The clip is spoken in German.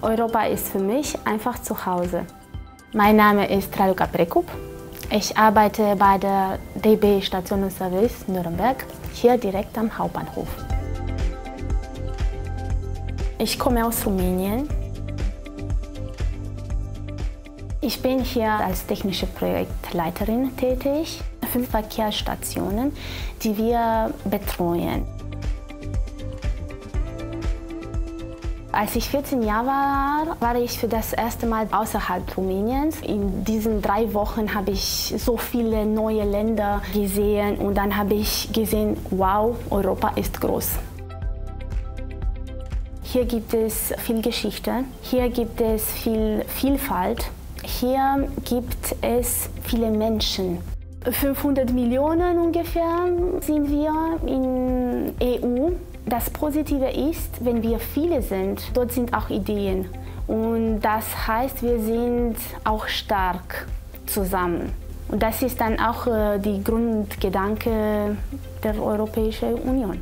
Europa ist für mich einfach zu Hause. Mein Name ist Raluca Prekup. Ich arbeite bei der DB Station und Service Nürnberg, hier direkt am Hauptbahnhof. Ich komme aus Rumänien. Ich bin hier als technische Projektleiterin tätig. Fünf Verkehrsstationen, die wir betreuen. Als ich 14 Jahre war, war ich für das erste Mal außerhalb Rumäniens. In diesen drei Wochen habe ich so viele neue Länder gesehen und dann habe ich gesehen, wow, Europa ist groß. Hier gibt es viel Geschichte, hier gibt es viel Vielfalt, hier gibt es viele Menschen. 500 Millionen ungefähr sind wir in EU. Das Positive ist, wenn wir viele sind, dort sind auch Ideen. Und das heißt, wir sind auch stark zusammen. Und das ist dann auch äh, die Grundgedanke der Europäischen Union.